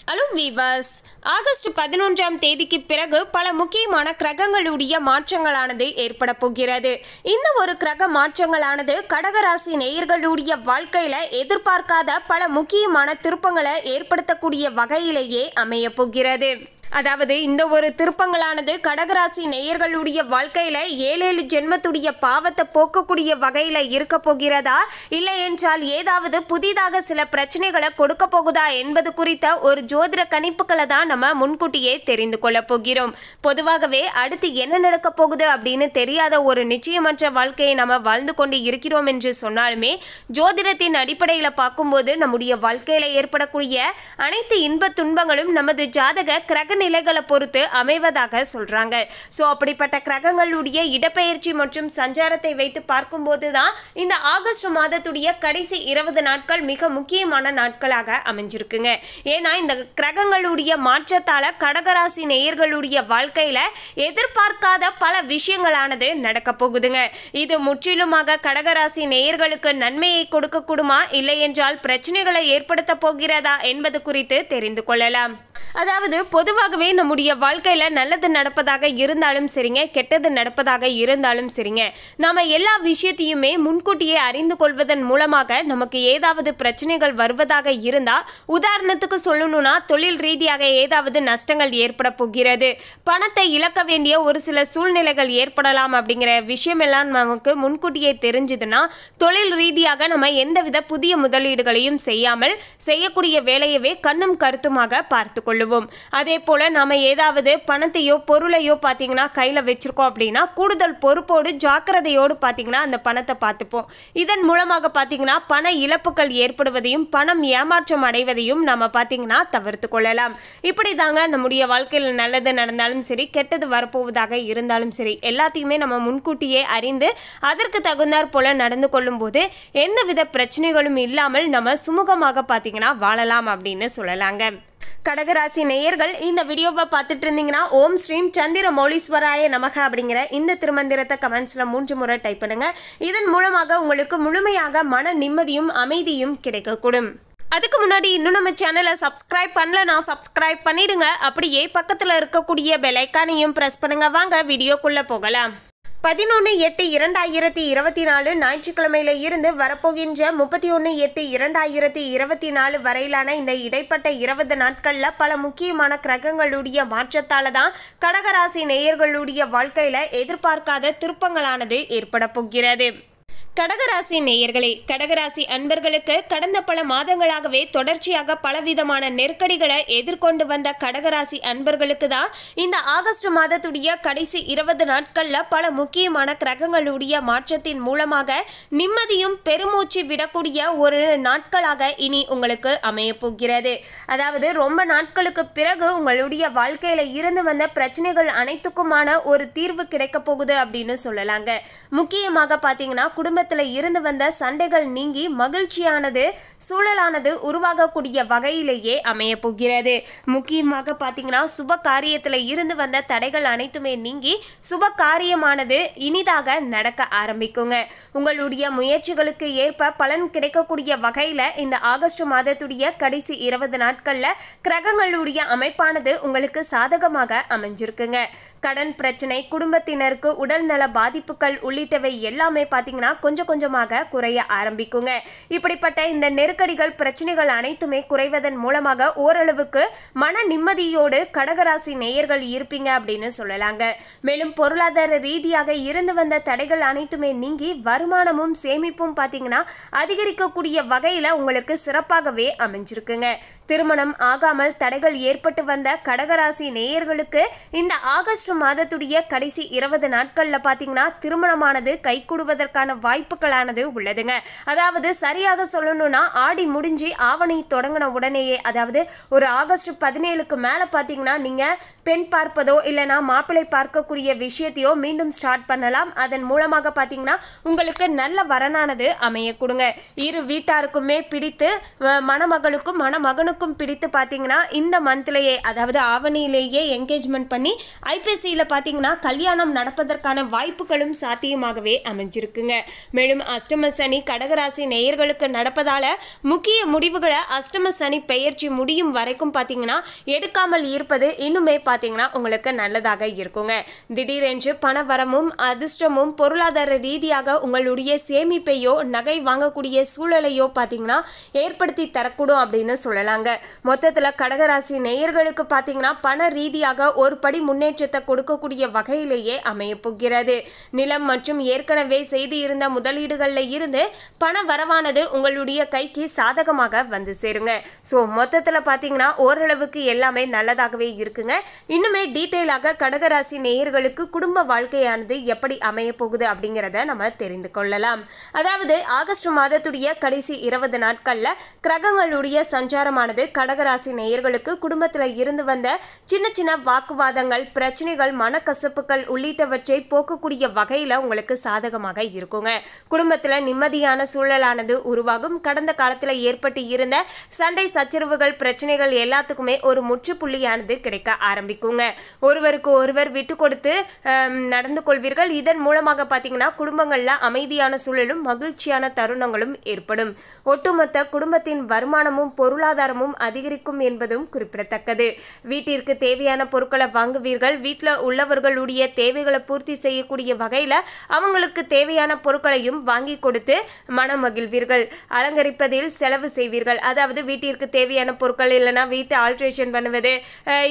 Hello viewers August பதினொன்றாம் தேதிக்கு பிறகு பல முக்கியமான கிரகங்களுடைய மாற்றங்களானது ஏற்பட போகிறது. இந்த ஒரு கிரக மாற்றங்களானது கடகராசி நேயர்களுடைய வாழ்க்கையில எதிர்பார்க்காத பல முக்கியமான திருப்பங்களை ஏற்படுத்தக்கூடிய வகையிலேயே அமைய போகிறது. அதாவது இந்த ஒரு திருப்பங்களானது கடகராசி நேயர்களுடைய வாழ்க்கையில ஏழேழு ஜென்மத்துடைய பாவத்தை போக்கக்கூடிய வகையில இருக்க போகிறதா? இல்லை என்றால் ஏதாவது புதிதாக சில பிரச்சனைகளை கொடுக்க போகுதா என்பது குறித்த ஒரு ஜோதிட கணிப்புகளை தான் நம்ம முன்கூட்டியே தெரிந்து கொள்ள போகிறோம். பொதுவாகவே அடுத்து என்ன நடக்க போகுது அப்படின்னு தெரியாத ஒரு நிச்சயமற்ற வாழ்க்கையை நம்ம வாழ்ந்து கொண்டு இருக்கிறோம் என்று சொன்னாலுமே ஜோதிடத்தின் அடிப்படையில் பார்க்கும்போது நம்முடைய வாழ்க்கையில ஏற்படக்கூடிய அனைத்து இன்ப துன்பங்களும் நமது ஜாதக கிரக நிலைகளை பொறுத்து அமைவதாக சொல்கிறாங்க ஸோ அப்படிப்பட்ட கிரகங்களுடைய இடப்பெயர்ச்சி மற்றும் சஞ்சாரத்தை வைத்து பார்க்கும்போது தான் இந்த ஆகஸ்ட் மாதத்துடைய கடைசி இருபது நாட்கள் மிக முக்கியமான நாட்களாக அமைஞ்சிருக்குங்க. ஏன்னா இந்த கிரகங்களுடைய மாற்றத்தால் கடகராசி நேயர்களுடைய வாழ்க்கையில் எதிர்பார்க்காத பல விஷயங்களானது நடக்க போகுதுங்க. இது முற்றிலுமாக கடகராசி நேயர்களுக்கு நன்மையை கொடுக்கக்கூடுமா இல்லை என்றால் பிரச்சனைகளை ஏற்படுத்த போகிறதா என்பது குறித்து தெரிந்து கொள்ளலாம். அதாவது பொதுவாகவே நம்முடைய வாழ்க்கையில் நல்லது நடப்பதாக இருந்தாலும் சரிங்க கெட்டது நடப்பதாக இருந்தாலும் சரிங்க. நம்ம எல்லா விஷயத்தையுமே முன்கூட்டியே அறிந்து கொள்வதன் மூலமாக நமக்கு ஏதாவது பிரச்சனைகள் வருவதாக இருந்தால் உதாரணத்துக்கு சொல்லணும்னா தொழில் ரீதியாக ஏதாவது நஷ்டங்கள் ஏற்பட போகிறது. பணத்தை இழக்க வேண்டிய ஒரு சில சூழ்நிலைகள் ஏற்படலாம் அப்படிங்கிற விஷயமெல்லாம் நமக்கு முன்கூட்டியே தெரிஞ்சுதுன்னா தொழில் ரீதியாக நம்ம எந்தவித புதிய முதலீடுகளையும் செய்யாமல் செய்யக்கூடிய வேலையவே கண்ணும் கருத்துமாக பார்த்துக்கொள்ளும். கொள்ளுவோம். அதே போல நம்ம ஏதாவது பணத்தையோ பொருளையோ பார்த்தீங்கன்னா கையில் வச்சிருக்கோம் அப்படின்னா கூடுதல் பொறுப்போடு ஜாக்கிரதையோடு பார்த்தீங்கன்னா அந்த பணத்தை பார்த்துப்போம் இதன் மூலமாக பார்த்தீங்கன்னா பண இழப்புகள் ஏற்படுவதையும் பணம் ஏமாற்றம் அடைவதையும் நம்ம பார்த்தீங்கன்னா தவிர்த்து கொள்ளலாம். இப்படி தாங்க நம்முடைய வாழ்க்கையில் நல்லது நடந்தாலும் சரி கெட்டது வரப்போவதாக இருந்தாலும் சரி எல்லாத்தையுமே நம்ம முன்கூட்டியே அறிந்து அதற்கு தகுந்தாற் போல நடந்து கொள்ளும்போது எந்தவித பிரச்சனைகளும் இல்லாமல் நம்ம சுமூகமாக பார்த்தீங்கன்னா வாழலாம் அப்படின்னு சொல்லலாங்க. கடகராசி நேயர்கள் இந்த வீடியோவை பார்த்துட்டு இருந்தீங்கன்னா ஓம் ஸ்ரீம் சந்திர மௌலீஸ்வராய நமக அப்படிங்கிற இந்த திருமந்திரத்தை கமெண்ட்ஸில் மூன்று முறை டைப் பண்ணுங்க. இதன் மூலமாக உங்களுக்கு முழுமையாக மன நிம்மதியும் அமைதியும் கிடைக்கக்கூடும். அதுக்கு முன்னாடி இன்னும் நம்ம சேனலை சப்ஸ்கிரைப் பண்ணலனா சப்ஸ்கிரைப் பண்ணிடுங்க. அப்படியே பக்கத்தில் இருக்கக்கூடிய பெலைக்கானையும் ப்ரெஸ் பண்ணுங்க. வாங்க வீடியோக்குள்ளே போகலாம். பதினொன்று எட்டு இரண்டாயிரத்தி இருபத்தி நாலு ஞாயிற்றுக்கிழமையில இருந்து வரப்போகின்ற முப்பத்தி ஒன்று எட்டு இரண்டாயிரத்தி இருபத்தி நாலு வரையிலான இந்த இடைப்பட்ட இருபது நாட்களில் பல முக்கியமான கிரகங்களுடைய மாற்றத்தால தான் கடகராசி நேயர்களுடைய வாழ்க்கையில எதிர்பார்க்காத திருப்பங்களானது ஏற்பட போகிறது. கடகராசி நேயர்களே கடகராசி அன்பர்களுக்கு கடந்த பல மாதங்களாகவே தொடர்ச்சியாக பலவிதமான நெருக்கடிகளை எதிர்கொண்டு வந்த கடகராசி அன்பர்களுக்கு தான் இந்த ஆகஸ்ட் மாதத்துடைய கடைசி இருபது நாட்களில் பல முக்கியமான கிரகங்களுடைய மாற்றத்தின் மூலமாக நிம்மதியும் பெருமூச்சு விடக்கூடிய ஒரு நாட்களாக இனி உங்களுக்கு அமைய போகிறது. அதாவது ரொம்ப நாட்களுக்கு பிறகு உங்களுடைய வாழ்க்கையில் இருந்து வந்த பிரச்சனைகள் அனைத்துக்குமான ஒரு தீர்வு கிடைக்க போகுது அப்படின்னு சொல்லலாங்க. முக்கியமாக பார்த்தீங்கன்னா குடும்ப குடும்பத்தில் இருந்து வந்த சண்டைகள் நீங்கி மகிழ்ச்சியானது சூழலானது உருவாகக்கூடிய வகையிலேயே அமைய போகிறது. முக்கியமாக பார்த்தீங்கன்னா சுப காரியத்தில் இருந்து வந்த தடைகள் அனைத்துமே நீங்கி சுப காரியமானது இனிதாக நடக்க ஆரம்பிக்குங்க. உங்களுடைய முயற்சிகளுக்கு ஏற்ப பலன் கிடைக்கக்கூடிய வகையில் இந்த ஆகஸ்ட் மாதத்துடைய கடைசி இருபது நாட்களில் கிரகங்களுடைய அமைப்பானது உங்களுக்கு சாதகமாக அமைஞ்சிருக்குங்க. கடன் பிரச்சனை குடும்பத்தினருக்கு உடல்நல பாதிப்புகள் உள்ளிட்டவை எல்லாமே பார்த்தீங்கன்னா கொஞ்சம் கொஞ்சமாக குறைய ஆரம்பிக்குங்க. இப்படிப்பட்ட இந்த நெருக்கடிகள் பிரச்சனைகள் அனைத்துமே குறைவதன் மூலமாக ஓரளவுக்கு மன நிம்மதியோடு கடகராசி நேயர்கள் இருப்பீங்க அப்படின்னு சொல்லலாங்க. மேலும் பொருளாதார ரீதியாக இருந்து வந்த தடைகள் அனைத்துமே நீங்கி வருமானமும் சேமிப்பும் பார்த்தீங்கன்னா அதிகரிக்கக்கூடிய வகையில் உங்களுக்கு சிறப்பாகவே அமைஞ்சிருக்குங்க. திருமணம் ஆகாமல் தடைகள் ஏற்பட்டு வந்த கடகராசி நேயர்களுக்கு இந்த ஆகஸ்ட் மாதத்துடைய கடைசி இருபது நாட்களில் பார்த்தீங்கன்னா திருமணமானது கைகூடுவதற்கான வாய்ப்புகளானது உள்ளதுங்க. அதாவது சரியாக சொல்லணும்னா ஆடி முடிஞ்சு ஆவணி தொடங்கின உடனேயே அதாவது ஒரு ஆகஸ்ட் பதினேழுக்கு மேலே பார்த்தீங்கன்னா நீங்கள் பெண் பார்ப்பதோ இல்லைனா மாப்பிள்ளை பார்க்கக்கூடிய விஷயத்தையோ மீண்டும் ஸ்டார்ட் பண்ணலாம். அதன் மூலமாக பார்த்தீங்கன்னா உங்களுக்கு நல்ல வரனானது அமைய கொடுங்க. இரு வீட்டாருக்குமே பிடித்து மணமகளுக்கும் மணமகனுக்கும் பிடித்து பார்த்தீங்கன்னா இந்த மந்த்லேயே அதாவது ஆவணியிலேயே என்கேஜ்மெண்ட் பண்ணி ஐபிசியில் பார்த்தீங்கன்னா கல்யாணம் நடப்பதற்கான வாய்ப்புகளும் சாத்தியமாகவே அமைஞ்சிருக்குங்க. மேலும் அஷ்டம சனி கடகராசி நேயர்களுக்கு நடப்பதால முக்கிய முடிவுகளை அஷ்டம சனி பெயர்ச்சி முடியும் வரைக்கும் பார்த்தீங்கன்னா எடுக்காமல் இருப்பது இன்னுமே பார்த்தீங்கன்னா உங்களுக்கு நல்லதாக இருக்குங்க. திடீரென்று பண வரமும் அதிர்ஷ்டமும் பொருளாதார ரீதியாக உங்களுடைய சேமிப்பையோ நகை வாங்கக்கூடிய சூழலையோ பார்த்தீங்கன்னா ஏற்படுத்தி தரக்கூடும் அப்படின்னு சொல்லலாங்க. மொத்தத்தில் கடகராசி நேயர்களுக்கு பார்த்தீங்கன்னா பண ரீதியாக ஒரு படி முன்னேற்றத்தை கொடுக்கக்கூடிய வகையிலேயே அமையப்போகிறது நிலம் மற்றும் ஏற்கனவே செய்து இருந்த முதலீடுகளில் இருந்து பண வரவானது உங்களுடைய கைக்கு சாதகமாக வந்து சேருங்க. ஸோ மொத்தத்தில் பார்த்தீங்கன்னா ஓரளவுக்கு எல்லாமே நல்லதாகவே இருக்குங்க. இன்னுமே டீட்டெயிலாக கடகராசி நேயர்களுக்கு குடும்ப வாழ்க்கையானது எப்படி அமைய போகுது அப்படிங்கிறத நம்ம தெரிந்து கொள்ளலாம். அதாவது ஆகஸ்ட் மாதத்துடைய கடைசி இருபது நாட்களில் கிரகங்களுடைய சஞ்சாரமானது கடகராசி நேயர்களுக்கு குடும்பத்தில் இருந்து வந்த சின்ன சின்ன வாக்குவாதங்கள் பிரச்சனைகள் மனக்கசப்புகள் உள்ளிட்டவற்றை போக்கக்கூடிய வகையில் உங்களுக்கு சாதகமாக இருக்குங்க. குடும்பத்தில் நிம்மதியான சூழலானது உருவாகும். கடந்த காலத்தில் ஏற்பட்டு இருந்த சண்டை சச்சரவுகள் பிரச்சனைகள் எல்லாத்துக்குமே ஒரு முற்றுப்புள்ளியானது கிடைக்க ஆரம்பிக்குங்க. ஒருவருக்கு ஒருவர் விட்டு கொடுத்து நடந்து கொள்வீர்கள். இதன் மூலமாக பார்த்தீங்கன்னா குடும்பங்களில் அமைதியான சூழலும் மகிழ்ச்சியான தருணங்களும் ஏற்படும். ஒட்டுமொத்த குடும்பத்தின் வருமானமும் பொருளாதாரமும் அதிகரிக்கும் என்பதும் குறிப்பிடத்தக்கது. வீட்டிற்கு தேவையான பொருட்களை வாங்குவீர்கள். வீட்டில் உள்ளவர்களுடைய தேவைகளை பூர்த்தி செய்யக்கூடிய வகையில் அவங்களுக்கு தேவையான பொருட்களை பொருட்களையும் வாங்கி கொடுத்து மனம் மகிழ்வீர்கள். அலங்கரிப்பதில் செலவு செய்வீர்கள். அதாவது வீட்டிற்கு தேவையான பொருட்கள் இல்லைன்னா வீட்டை ஆல்ட்ரேஷன் பண்ணுவது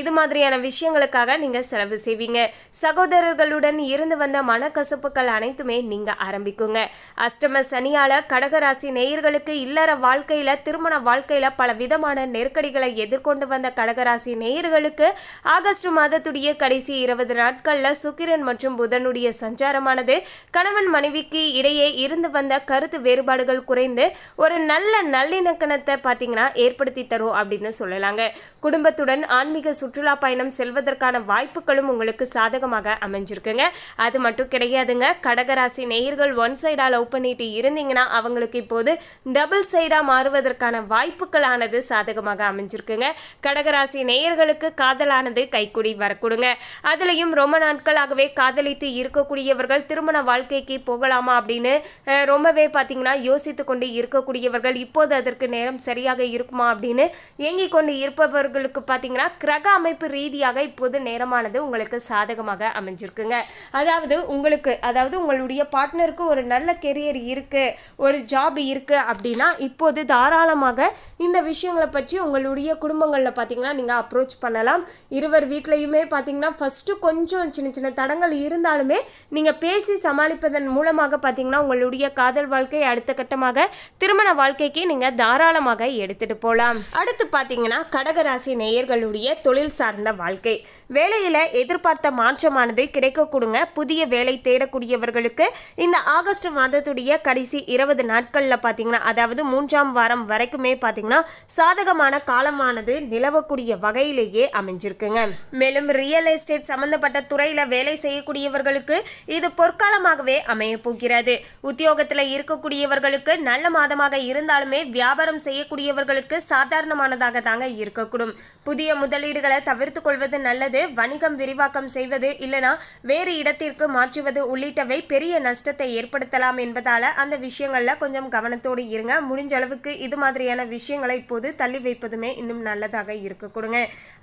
இது மாதிரியான விஷயங்களுக்காக நீங்கள் செலவு செய்வீங்க. சகோதரர்களுடன் இருந்து வந்த மனக்கசப்புகள் அனைத்துமே நீங்க ஆரம்பிக்குங்க. அஷ்டம சனியால கடகராசி நேயர்களுக்கு இல்லற வாழ்க்கையில திருமண வாழ்க்கையில பல விதமான நெருக்கடிகளை எதிர்கொண்டு வந்த கடகராசி நேயர்களுக்கு ஆகஸ்ட் மாதத்துடைய கடைசி இருபது நாட்கள்ல சுக்கிரன் மற்றும் புதனுடைய சஞ்சாரமானது. கணவன் மனைவிக்கு இடையே இருந்து வந்த கருத்து வேறுபாடுகள் குறைந்து ஒரு நல்ல நல்லிணக்கணத்தை பார்த்தீங்கன்னா ஏற்படுத்தி தரும் அப்படின்னு சொல்லலாங்க. குடும்பத்துடன் ஆன்மீக சுற்றுலா பயணம் செல்வதற்கான வாய்ப்புகளும் உங்களுக்கு சாதகமாக அமைஞ்சிருக்குங்க. அது மட்டும் கிடையாதுங்க. கடகராசி நேயர்கள் ஒன் சைடாக லவ் பண்ணிட்டு இருந்தீங்கன்னா அவங்களுக்கு இப்போது டபுள் சைடாக மாறுவதற்கான வாய்ப்புகளானது சாதகமாக அமைஞ்சிருக்குங்க. கடகராசி நேயர்களுக்கு காதலானது கைக்குடி வரக்கூடுங்க. அதுலேயும் ரொம்ப நாட்களாகவே காதலித்து இருக்கக்கூடியவர்கள் திருமண வாழ்க்கைக்கு போகலாமா அப்படின்னு அப்படின்னு ரொம்பவே பார்த்தீங்கன்னா யோசித்து கொண்டு இருக்கக்கூடியவர்கள் இப்போது அதற்கு நேரம் சரியாக இருக்குமா அப்படின்னு ஏங்கிக் கொண்டு இருப்பவர்களுக்கு பார்த்தீங்கன்னா கிரக அமைப்பு ரீதியாக இப்போது நேரமானது உங்களுக்கு சாதகமாக அமைஞ்சிருக்குங்க. அதாவது உங்களுக்கு அதாவது உங்களுடைய பார்ட்னருக்கு ஒரு நல்ல கெரியர் இருக்குது ஒரு ஜாப் இருக்குது அப்படின்னா இப்போது தாராளமாக இந்த விஷயங்களை பற்றி உங்களுடைய குடும்பங்களில் பார்த்தீங்கன்னா நீங்கள் அப்ரோச் பண்ணலாம். இருவர் வீட்லையுமே பார்த்தீங்கன்னா ஃபஸ்ட்டு கொஞ்சம் சின்ன சின்ன தடங்கள் இருந்தாலுமே நீங்கள் பேசி சமாளிப்பதன் மூலமாக பார்த்தீங்கன்னா உங்களுடைய காதல் வாழ்க்கை அடுத்த கட்டமாக திருமண வாழ்க்கைக்கு நீங்கள் தாராளமாக எடுத்துட்டு போகலாம் அடுத்து பார்த்தீங்கன்னா கடகராசி நேயர்களுடைய தொழில் சார்ந்த வாழ்க்கை. வேலையில் எதிர்பார்த்த மாற்றமானது கிடைக்க கொடுங்க புதிய வேலை தேடக்கூடியவர்களுக்கு இந்த ஆகஸ்ட் மாதத்துடைய கடைசி இருபது நாட்களில் பார்த்தீங்கன்னா அதாவது மூன்றாம் வாரம் வரைக்குமே பார்த்தீங்கன்னா சாதகமான காலமானது நிலவக்கூடிய வகையிலேயே அமைஞ்சிருக்குங்க. மேலும் ரியல் எஸ்டேட் சம்பந்தப்பட்ட துறையில் வேலை செய்யக்கூடியவர்களுக்கு இது பொற்காலமாகவே அமைய போகிறது. உத்தியோகத்தில் இருக்கக்கூடியவர்களுக்கு நல்ல மாதமாக இருந்தாலுமே வியாபாரம் செய்யக்கூடியவர்களுக்கு சாதாரணமானதாக தாங்க இருக்கக்கூடும். புதிய முதலீடுகளை தவிர்த்து கொள்வது நல்லது வணிகம் விரிவாக்கம் செய்வது இல்லைனா வேறு இடத்திற்கு மாற்றுவது உள்ளிட்டவை பெரிய நஷ்டத்தை ஏற்படுத்தலாம் என்பதால் அந்த விஷயங்களில் கொஞ்சம் கவனத்தோடு இருங்க. முடிஞ்ச அளவுக்கு இது மாதிரியான விஷயங்களை இப்போது தள்ளி வைப்பதுமே இன்னும் நல்லதாக இருக்க கொடுங்க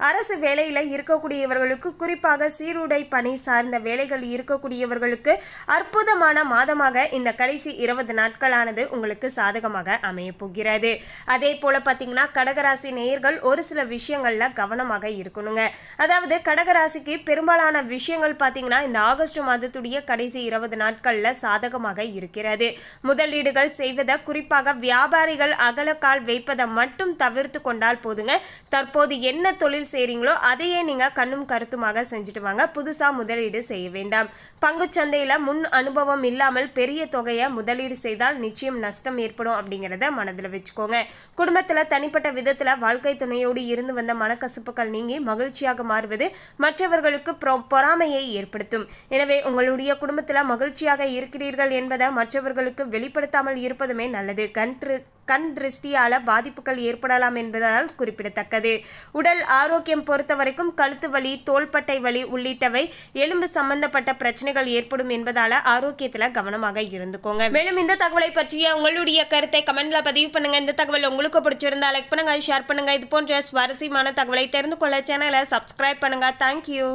அரசு வேலையில் இருக்கக்கூடியவர்களுக்கு குறிப்பாக சீருடை பணி சார்ந்த வேலைகள் இருக்கக்கூடியவர்களுக்கு அற்புதமான மாதமாக இந்த கடைசி இருபது நாட்களானது உங்களுக்கு சாதகமாக அமைய போகிறது அதே போல பார்த்தீங்கன்னா கடகராசி நேயர்கள் ஒரு சில விஷயங்கள்ல கவனமாக இருக்கணுங்க. அதாவது கடகராசிக்கு பெரும்பாலான விஷயங்கள் பார்த்தீங்கன்னா இந்த ஆகஸ்ட் மாதத்துடைய கடைசி இருபது நாட்கள்ல சாதகமாக இருக்கிறது. முதலீடுகள் செய்வதை குறிப்பாக வியாபாரிகள் அகலக்கால் வைப்பதை மட்டும் தவிர்த்து கொண்டால் போதுங்க. தற்போது என்ன தொழில் செய்றீங்களோ அதையே நீங்க கண்ணும் கருத்துமாக செஞ்சுட்டு வாங்க. புதுசா முதலீடு செய்ய வேண்டாம். பங்குச்சந்தையில் முன் அனுபவம் இல்லாமல் பெரிய தொகையை முதலீடு செய்தால் நிச்சயம் நஷ்டம் ஏற்படும் அப்படிங்கிறத மனதில் வச்சுக்கோங்க. குடும்பத்தில் தனிப்பட்ட விதத்தில் வாழ்க்கை துணையோடு இருந்து வந்த மனக்கசப்புகள் நீங்கி மகிழ்ச்சியாக மாறுவது மற்றவர்களுக்கு பொறாமையை ஏற்படுத்தும். எனவே உங்களுடைய குடும்பத்தில் மகிழ்ச்சியாக இருக்கிறீர்கள் என்பதை மற்றவர்களுக்கு வெளிப்படுத்தாமல் இருப்பதுமே நல்லது. கண் கண் திருஷ்டியால பாதிப்புகள் ஏற்படலாம் என்பதால் குறிப்பிடத்தக்கது. உடல் ஆரோக்கியம் பொறுத்த வரைக்கும் கழுத்து வலி தோள்பட்டை வலி உள்ளிட்டவை எலும்பு சம்பந்தப்பட்ட பிரச்சனைகள் ஏற்படும் என்பதால் ஆரோக்கியத்தில் கவனமாக இருந்துக்கோங்க. மேலும் இந்த தகவலை பற்றிய உங்களுடைய கருத்தை கமெண்ட்ல பதிவு பண்ணுங்க. இந்த தகவல் உங்களுக்கு பிடிச்சிருந்தா லைக் பண்ணுங்க ஷேர் பண்ணுங்க. இது போன்ற சுவாரஸ்யமான தகவலை தெரிந்து கொள்ள சேனலை சப்ஸ்கிரைப் பண்ணுங்க. தேங்க்யூ